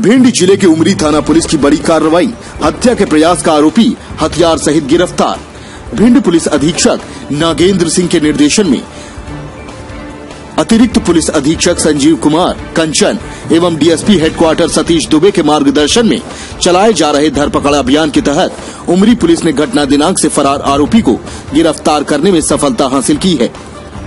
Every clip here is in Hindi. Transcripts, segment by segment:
भिंड ज़िले के उमरी थाना पुलिस की बड़ी कार्रवाई, हत्या के प्रयास का आरोपी, हथियार सहित गिरफ़्तार। भिंड पुलिस अधीक्षक नागेंद्र सिंह के निर्देशन में अतिरिक्त पुलिस अधीक्षक संजीव कुमार, कंचन एवं डीएसपी हेडक्वार्टर सतीश दुबे के मार्गदर्शन में चलाए जा रहे धरपकड़ अभियान के तहत उमरी पुलिस ने घटना दिनांक से फरार आरोपी को गिरफ़्तार करने में सफलता हासिल की है।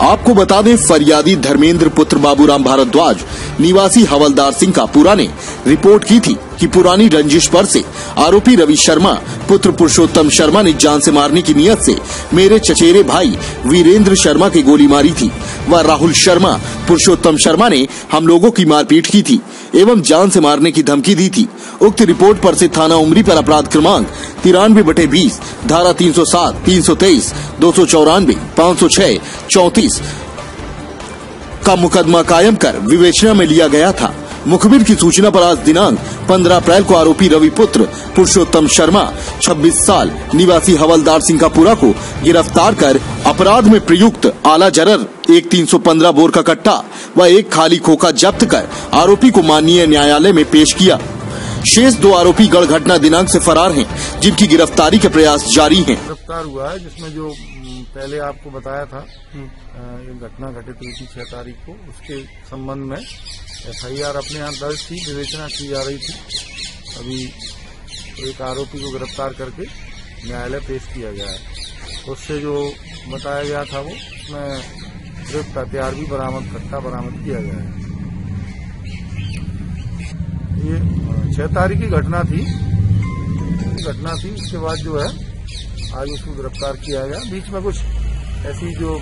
आपको बता दें, फरियादी धर्मेंद्र पुत्र बाबूराम भारद्वाज, निवासी हवलदार सिंह का पुरा ने रिपोर्ट की थी कि पुरानी रंजिश पर से आरोपी रवि शर्मा, पुत्र पुरुषोत्तम शर्मा ने जान से मारने की नियत से मेरे चचेरे भाई वीरेंद्र शर्मा की गोली मारी थी। व राहुल शर्मा, पुरुषोत्तम शर्मा ने हम लोगों की मारपीट की थी एवं जान से मारने की धमकी दी थी। उक्त रिपोर्ट पर से थाना उमरी पर अपराध क्रमांक तिरानवे बटे बीस, धारा तीन सौ सात, तीन सौ तेईस, दो सौ चौरानवे, पाँच सौ छह, चौतीस का मुकदमा कायम कर विवेचना में लिया गया था। मुखबिर की सूचना पर आज दिनांक 15 अप्रैल को आरोपी रवि पुत्र पुरुषोत्तम शर्मा 26 साल, निवासी हवलदार सिंगापुरा को गिरफ़्तार कर अपराध में प्रयुक्त आला जरर, एक 315 बोर का कट्टा व एक खाली खोखा जब्त कर आरोपी को माननीय न्यायालय में पेश किया। शेष दो आरोपी गढ़ घटना दिनांक से फरार हैं, जिनकी गिरफ्तारी के प्रयास जारी हैं। गिरफ़्तार हुआ है, जिसमें जो पहले आपको बताया था घटना घटित हुई थी छह तारीख को, उसके संबंध में एफआईआर अपने यहाँ दर्ज थी, विवेचना की जा रही थी। अभी एक आरोपी को गिरफ़्तार करके न्यायालय पेश किया गया है। उससे जो बताया गया था वो, उसमें गिरफ्त हथियार भी बरामद कट्टा बरामद किया गया है। ये छह तारीख की घटना थी। घटना थी उसके बाद जो है आज उसको गिरफ़्तार किया गया। बीच में कुछ ऐसी जो म,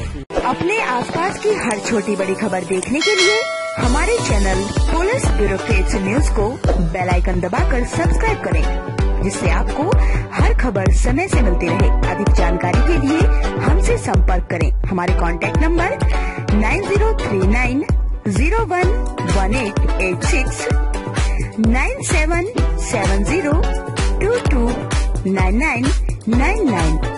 ऐसी अपने आसपास की हर छोटी बड़ी खबर देखने के लिए हमारे चैनल पुलिस ब्यूरो न्यूज़ को बेल आइकन दबाकर सब्सक्राइब करें जिससे आपको हर खबर समय से मिलती रहे। अधिक जानकारी के लिए हमसे संपर्क करें। हमारे contact number nine zero three nine zero one one eight eight six nine seven seven zero two two nine nine nine nine.